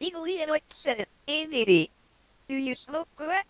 Legally and like said it. AVD. Do you smoke crack?